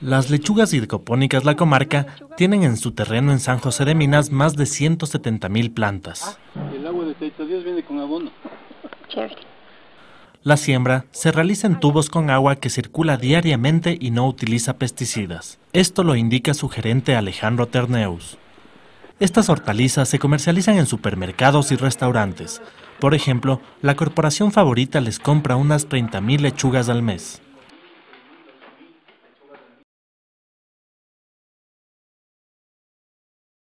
Las lechugas hidropónicas La Comarca tienen en su terreno en San José de Minas más de 170 mil plantas. Ah, el agua de viene con abono. La siembra se realiza en tubos con agua que circula diariamente y no utiliza pesticidas. Esto lo indica su gerente Alejandro Terneus. Estas hortalizas se comercializan en supermercados y restaurantes. Por ejemplo, la corporación favorita les compra unas 30.000 lechugas al mes.